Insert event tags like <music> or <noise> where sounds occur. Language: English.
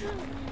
Come <laughs>